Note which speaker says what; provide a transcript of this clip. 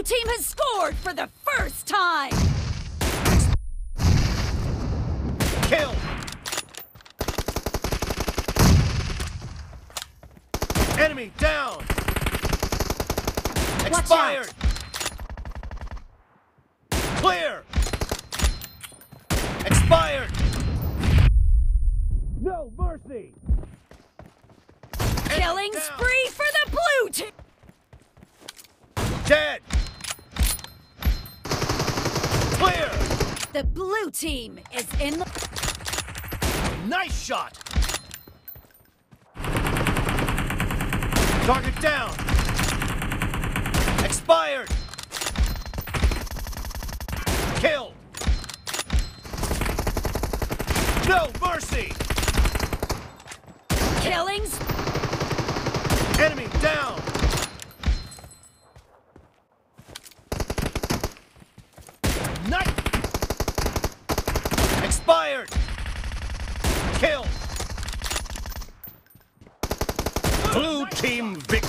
Speaker 1: blue team has scored for the first time!
Speaker 2: Kill! Enemy down! Expired! Clear! Expired! No mercy!
Speaker 1: Killing spree The blue team is in the...
Speaker 2: Nice shot! Target down! Expired! Kill! No mercy!
Speaker 1: Killings?
Speaker 2: Enemy down! Nice! Expired! Kill! Blue team victory!